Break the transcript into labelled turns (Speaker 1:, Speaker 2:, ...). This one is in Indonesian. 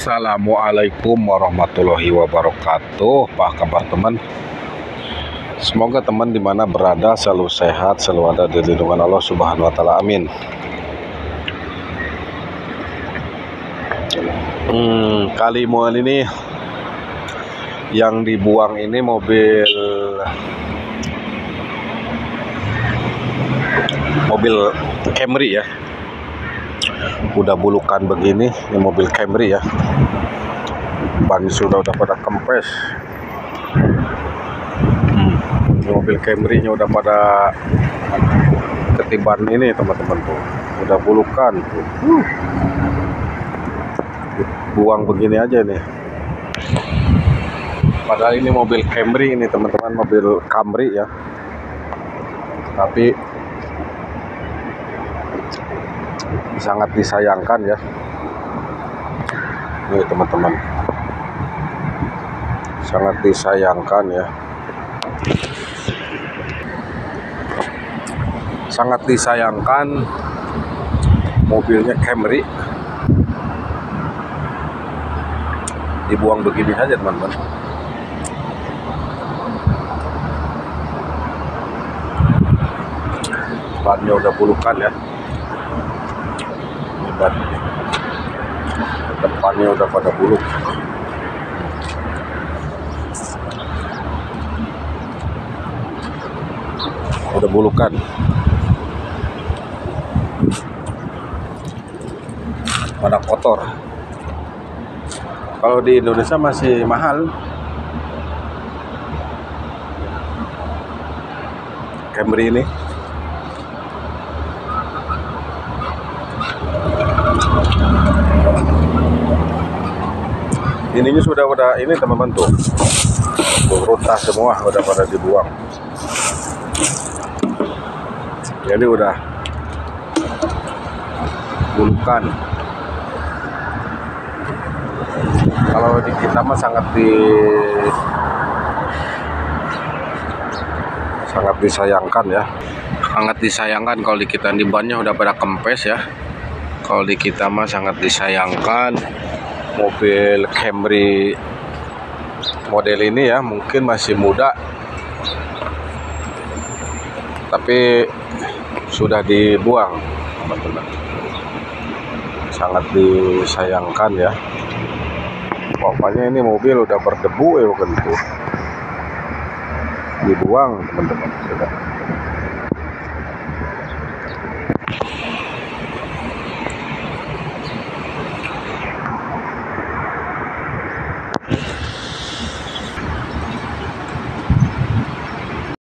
Speaker 1: Assalamualaikum warahmatullahi wabarakatuh. Apa kabar teman? Semoga teman di mana berada selalu sehat Selalu ada di lindungan Allah subhanahu wa ta'ala. Amin. Hmm, Kali mual ini Yang dibuang ini mobil Mobil Camry ya udah bulukan begini ini mobil Camry ya. Ban sudah udah pada kempes. Hmm. mobil Camry nya udah pada ketiban ini teman-teman tuh. Udah bulukan buang begini aja nih padahal ini mobil Camry ini teman-teman mobil Camry ya. Tapi sangat disayangkan ya. Ini teman-teman. Sangat disayangkan ya. Sangat disayangkan mobilnya Camry. Dibuang begini saja teman-teman. Bannya udah bulukan ya dan depannya udah pada buluk. Udah bulukan. Pada kotor. Kalau di Indonesia masih mahal. Camry ini ininya sudah udah ini teman-teman tuh. Tuh semua udah pada dibuang. Jadi udah bulukan. Kalau di kita mah sangat di sangat disayangkan ya. Sangat disayangkan kalau di kita. Di bannya udah pada kempes ya. Kalau di kita mah sangat disayangkan mobil Camry model ini ya mungkin masih muda. Tapi sudah dibuang teman-teman. Sangat disayangkan ya. Pokoknya ini mobil udah berdebu ya bukan itu. Dibuang teman-teman